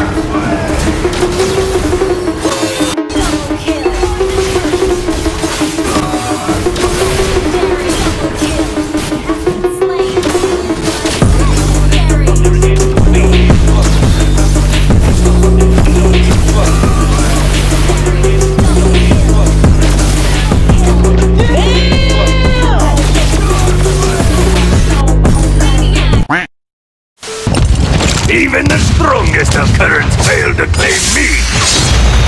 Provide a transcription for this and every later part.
sacrifice. Even the strongest of currents fail to claim me!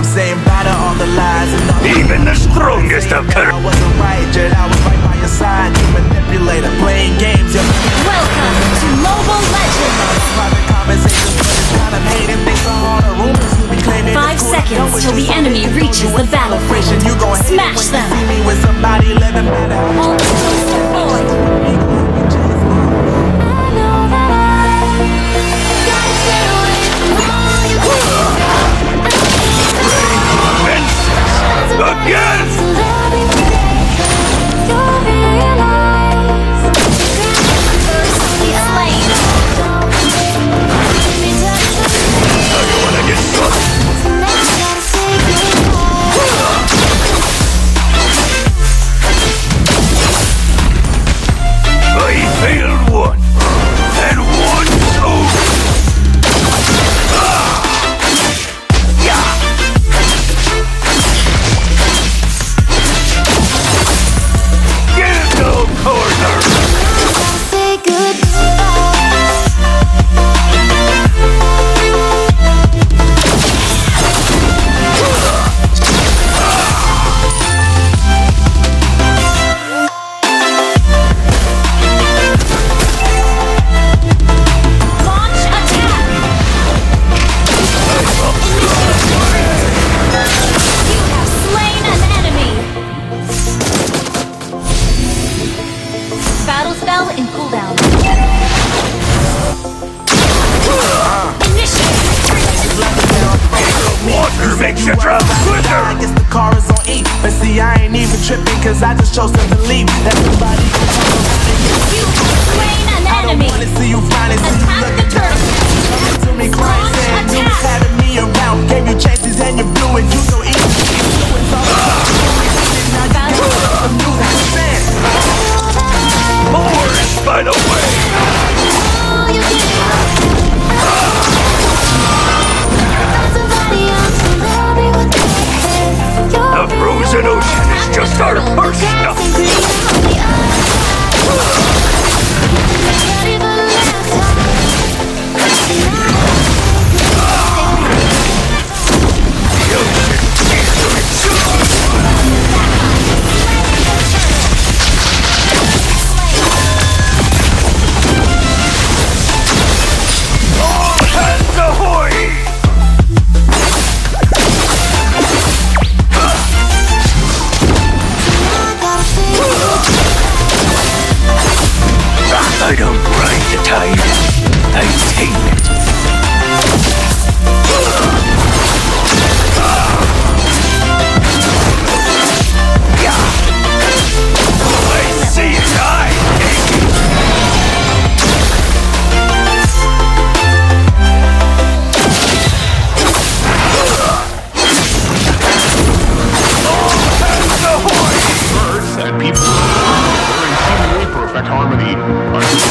I'm saying bye to all the lies and all the Even the strongest of I wasn't right, Jet. I was right by your side. You manipulator, playing games. You're Welcome to Mobile Legends! private conversations, but it's kind of hating. Things are all the rumors you be claiming. Five seconds till the enemy something reaches the with battlefield. You gon' Smash them. See me with somebody living better. Ult destroyed. Again! See, I ain't even tripping, cause I just chose to believe that somebody gon' come around and get You have slain an I don't wanna see you finally see you Attack the looking turret. Coming to me crying, Launch saying you was having me around. Gave you chances and you blew it. You so easy. You was all Bye.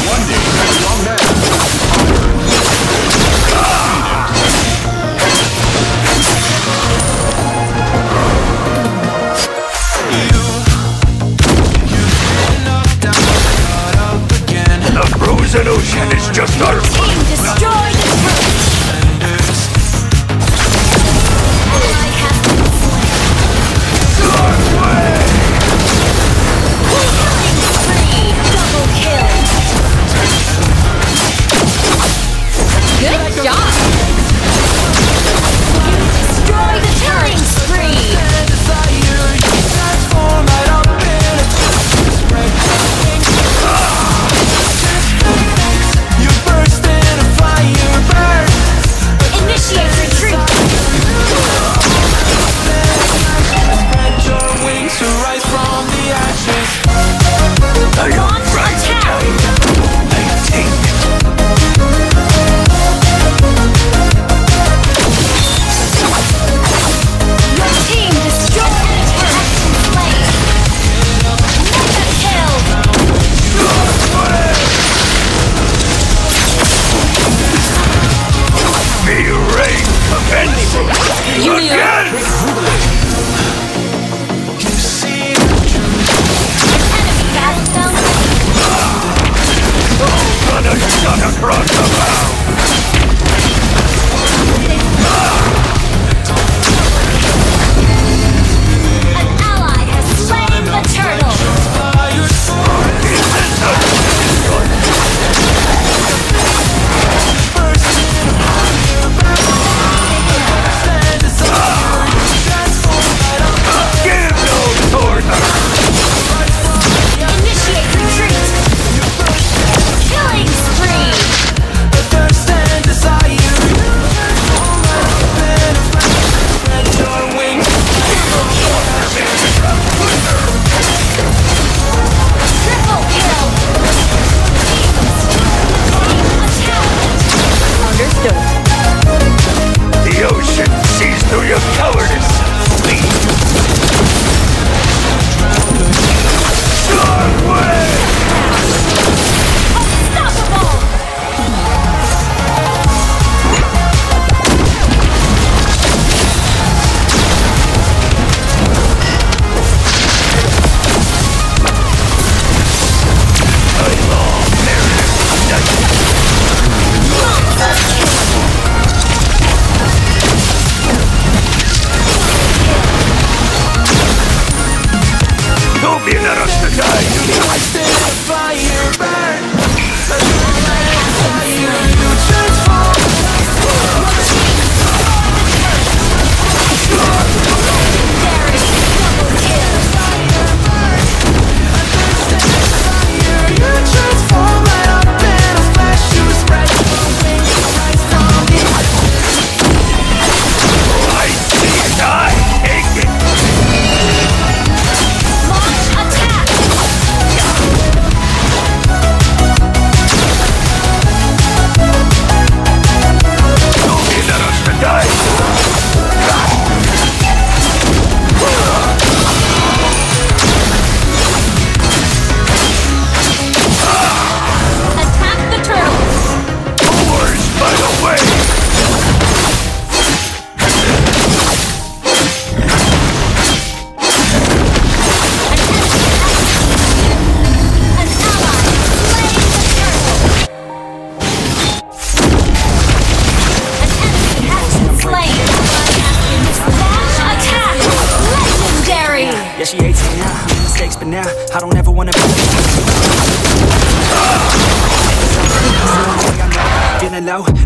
Don't be let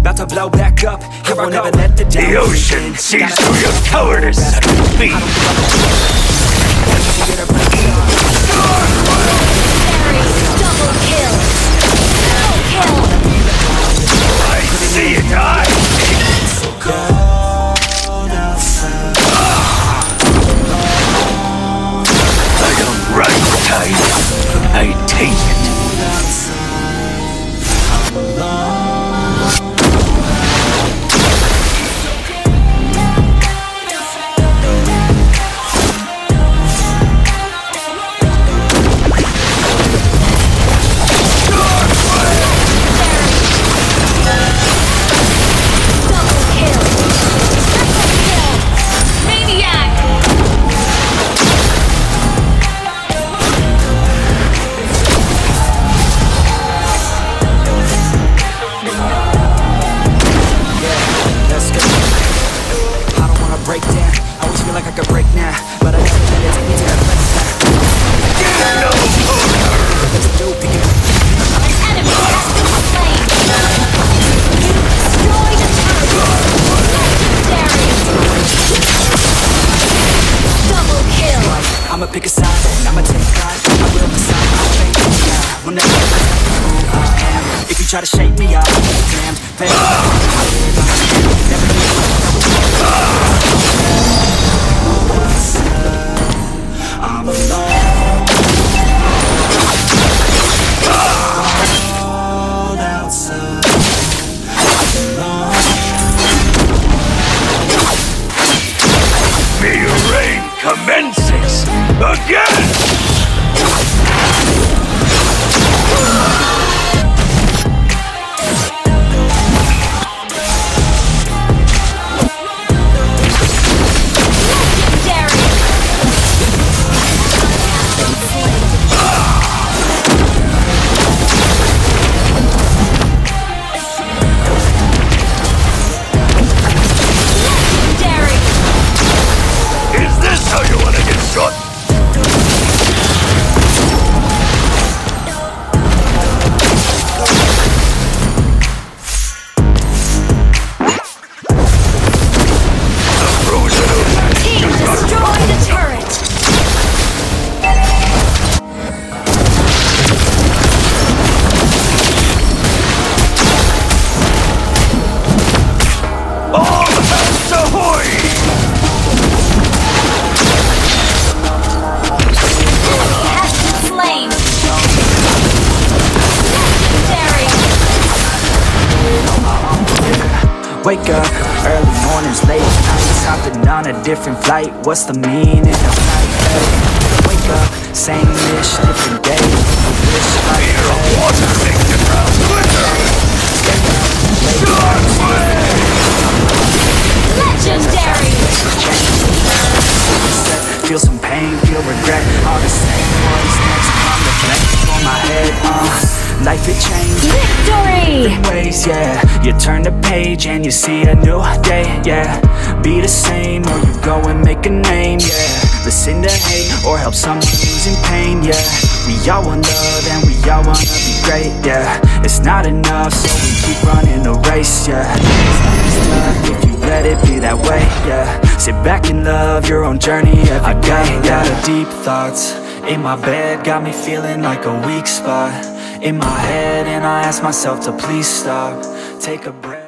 about to blow back up. Here I never let the The ocean sees through your cowardice and feet! Legendary. Double kill. Double kill. I see you die! I don't ride the tide, I take Wake up, early mornings, late nights Hopping on a different flight What's the meaning of life? Wake up, same dish, different day Wish I Fear of water makes the ground glitter! Legendary. feel some pain, feel regret All the same words next come to play for my head, uh Life it changed You turn the page and you see a new day, yeah. Be the same or you go and make a name, yeah. Listen to hate or help someone who's in pain, yeah. We all want love and we all wanna be great, yeah. It's not enough so we keep running the race, yeah. It's not stuck if you let it be that way, yeah. Sit back and love your own journey every I got day, a lot of deep thoughts in my bed Got me feeling like a weak spot in my head And I ask myself to please stop Take a breath